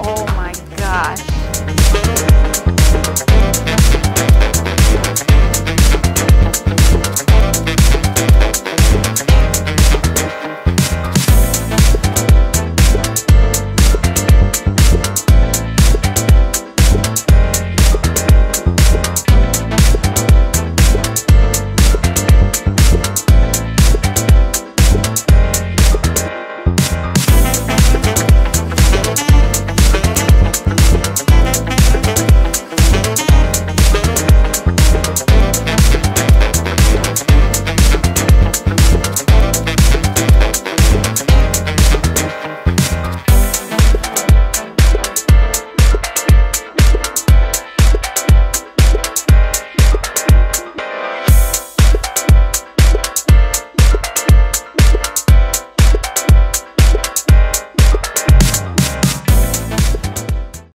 Oh my gosh.